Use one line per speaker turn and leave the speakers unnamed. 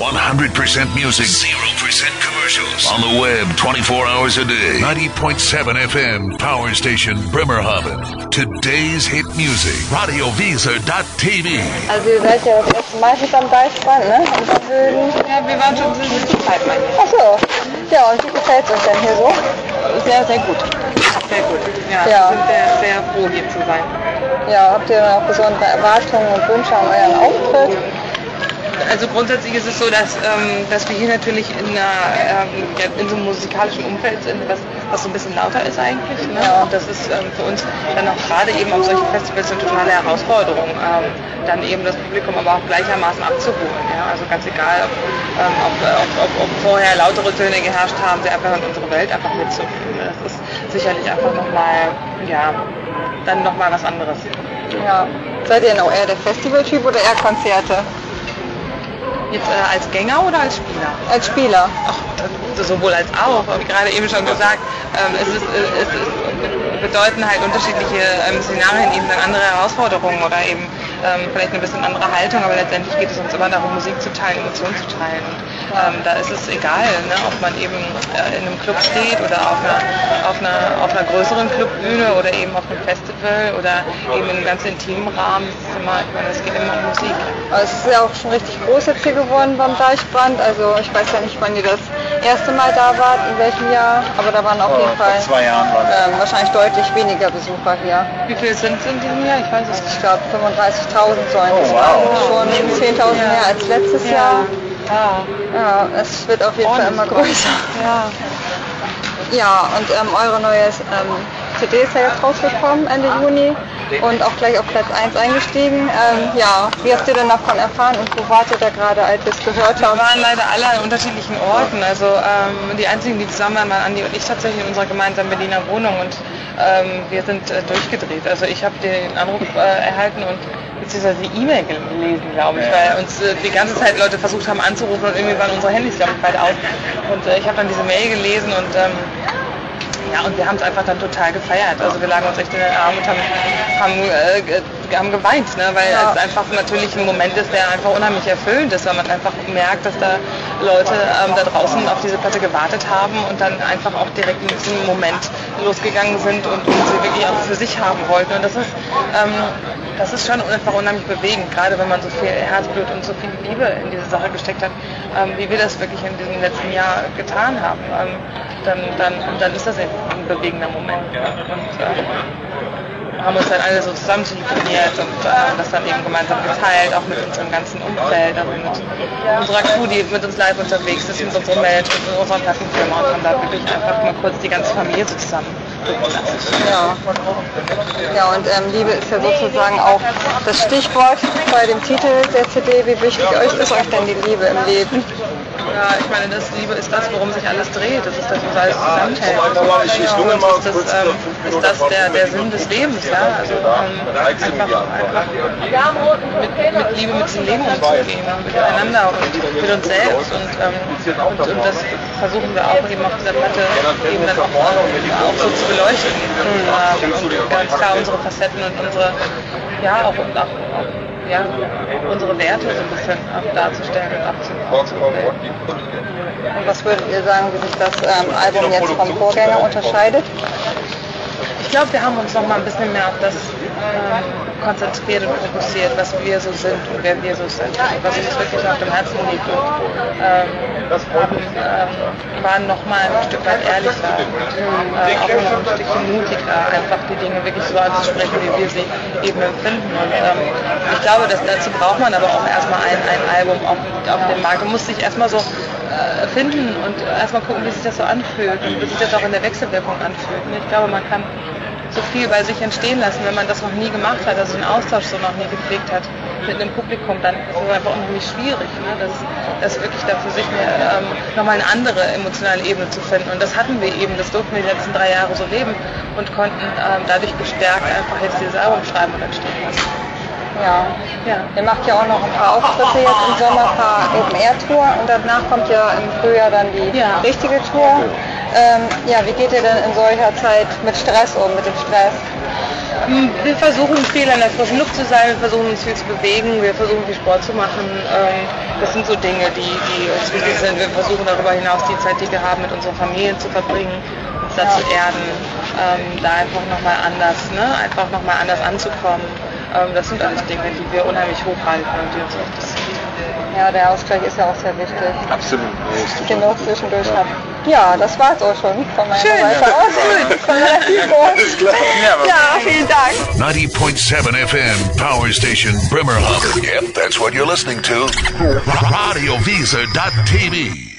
100% music, 0% commercials. On the web 24 hours a day. 90.7 FM, Power Station Bremerhaven. Today's hit music. RadioVisa.tv.
Also ihr seid ja das erste Mal jetzt am Deichbrand, ne? Am Böden.
Ja, wir waren schon ziemlich viel Zeit, meine ich.
Ach so. Ja, und wie gefällt es euch denn hier so?
Sehr, sehr gut. Sehr gut. Ja,
Ja.
wir sind sehr, sehr froh, hier zu sein.
Ja, habt ihr noch besondere Erwartungen und Wünsche an euren Auftritt?
Also grundsätzlich ist es so, dass, ähm, dass wir hier natürlich in, einer, ähm, ja, in so einem musikalischen Umfeld sind, was, was so ein bisschen lauter ist eigentlich. Ne? Und das ist ähm, für uns dann auch gerade eben auf solchen Festivals eine totale Herausforderung, ähm, dann eben das Publikum aber auch gleichermaßen abzuholen. Ja? Also ganz egal, ob, ähm, ob, ob, ob, ob vorher lautere Töne geherrscht haben, sie einfach in unsere Welt einfach mitzunehmen. Das ist sicherlich einfach nochmal, ja, dann nochmal was anderes.
Ja. Seid ihr denn auch eher der Festivaltyp oder eher Konzerte?
Jetzt äh, als Gänger oder als Spieler?
Als Spieler?
Ach, das- sowohl als auch. Wie gerade eben schon gesagt, ähm, es, ist, äh, es ist, bedeuten halt unterschiedliche ähm, Szenarien eben dann andere Herausforderungen oder eben ähm, vielleicht eine bisschen andere Haltung, aber letztendlich geht es uns immer darum, Musik zu teilen, Emotionen zu teilen. Ähm, da ist es egal, ne, ob man eben äh, in einem Club steht oder auf einer, auf, einer, auf einer größeren Clubbühne oder eben auf einem Festival oder eben in einem ganz intimen Rahmen. Es, immer, meine, es geht immer um Musik.
Es ist ja auch schon richtig groß jetzt hier geworden beim Deichbrand. Also ich weiß ja nicht, wann ihr das erste Mal da wart, in welchem Jahr, aber da waren auf jeden Fall
Vor zwei Jahren war das.
ähm, wahrscheinlich deutlich weniger Besucher hier.
Wie viele sind es in diesem Jahr? Ich weiß es nicht.
Ich glaube 35.000 sollen es
Oh, wow.
Schon 10.000 mehr als letztes Jahr.
Ja.
Ja, es wird auf jeden Fall immer größer.
Ja.
Ja, und ähm, eure neue ähm, CD ist ja jetzt rausgekommen Ende Juni und auch gleich auf Platz 1 eingestiegen. Ähm, ja, wie habt ihr denn davon erfahren und wo wart ihr da gerade, als ihr es gehört
Wir
habt?
waren leider alle an unterschiedlichen Orten. Also ähm, die einzigen, die zusammen waren, waren Andi und ich tatsächlich in unserer gemeinsamen Berliner Wohnung und ähm, wir sind äh, durchgedreht. Also ich habe den Anruf äh, erhalten und beziehungsweise die E-Mail gelesen, glaube ich, weil uns äh, die ganze Zeit Leute versucht haben anzurufen und irgendwie waren unsere Handys, glaube ich, beide aus. Und äh, ich habe dann diese Mail gelesen und ähm, ja, und wir haben es einfach dann total gefeiert. Also wir lagen uns echt in den Armen und haben, haben, äh, haben geweint, ne? weil
Ja.
es einfach natürlich ein Moment ist, der einfach unheimlich erfüllend ist, weil man einfach merkt, dass da Leute ähm, da draußen auf diese Platte gewartet haben und dann einfach auch direkt in diesem Moment losgegangen sind und, und sie wirklich auch für sich haben wollten. Und das ist, ähm, das ist schon einfach unheimlich bewegend, gerade wenn man so viel Herzblut und so viel Liebe in diese Sache gesteckt hat, ähm, wie wir das wirklich in diesem letzten Jahr getan haben. Ähm, dann, dann, dann ist das ein bewegender Moment. Und, äh, haben uns dann alle so zusammen telefoniert und äh, haben das dann eben gemeinsam geteilt, auch mit unserem ganzen Umfeld, also mit unserer Crew, die mit uns live unterwegs ist, mit unserem Manager, mit unserer Plattenfirma und haben da wirklich einfach mal kurz die ganze Familie so zusammen.
Ja, ja und ähm, Liebe ist ja sozusagen auch das Stichwort bei dem Titel der CD. Wie wichtig euch ist euch denn die Liebe im Leben?
Ja, ich meine, das Liebe ist das, worum sich alles dreht. Das ist das, was alles zusammenhält. Und
mal
ist das, ähm, ist das der, der Sinn des Lebens, ja? Also ähm, einfach, einfach mit, mit Liebe mit dem Leben umzugehen, miteinander und mit uns selbst. Und, ähm, und, und das versuchen wir auch eben auf dieser Platte eben dann auch, auch so zu beleuchten. Und, äh, und ganz klar unsere Facetten und unsere, ja, auch, auch, auch ja, unsere Werte so ein bisschen darzustellen und abzubilden.
Und was würdet ihr sagen, wie sich das ähm, Album jetzt vom Vorgänger unterscheidet?
Ich glaube, wir haben uns noch mal ein bisschen mehr auf das ähm, konzentriert und fokussiert, was wir so sind und wer wir so sind, was uns wirklich auf dem Herzen liegt und ähm, haben, ähm, waren noch mal ein Stück weit ehrlicher äh, auch noch ein Stückchen mutiger, einfach die Dinge wirklich so anzusprechen, wie wir sie eben empfinden. Und ähm, ich glaube, dass dazu braucht man aber auch erstmal ein, ein Album auf, auf dem Markt. Man muss sich erstmal so äh, finden und erstmal gucken, wie sich das so anfühlt und wie sich das auch in der Wechselwirkung anfühlt. Und ich glaube, man kann so viel bei sich entstehen lassen, wenn man das noch nie gemacht hat, also den Austausch so noch nie gepflegt hat mit einem Publikum, dann ist es einfach unheimlich schwierig, ne? das, das wirklich da für sich eine, ähm, nochmal eine andere emotionale Ebene zu finden. Und das hatten wir eben, das durften wir die letzten drei Jahre so leben und konnten ähm, dadurch gestärkt einfach jetzt dieses Album schreiben und entstehen lassen.
Ja.
Ja.
Ihr macht ja auch noch ein paar Auftritte jetzt im Sommer, ein paar Open-Air-Tour und danach kommt ja im Frühjahr dann die
Ja.
richtige Tour. Ähm, ja, wie geht ihr denn in solcher Zeit mit Stress um, mit dem Stress?
Wir versuchen viel in der frischen Luft zu sein, wir versuchen uns viel zu bewegen, wir versuchen viel Sport zu machen. Ähm, das sind so Dinge, die, die uns wichtig sind. Wir versuchen darüber hinaus die Zeit, die wir haben, mit unseren Familien zu verbringen, uns da zu erden, ähm, da einfach nochmal anders, ne? einfach nochmal anders anzukommen. Ähm, das sind alles Dinge, die wir unheimlich hochhalten und die uns interessieren.
Ja, der Ausgleich ist ja auch sehr wichtig.
Absolut. Total
Genug zwischendurch
Ja.
Ja, das war's auch schon von meiner
Schön.
Seite aus.
Gut.
Ja, vielen Dank.
90.7 FM, Power Station Bremerhaven. Yep, that's what you're listening to. Radiovisa.tv.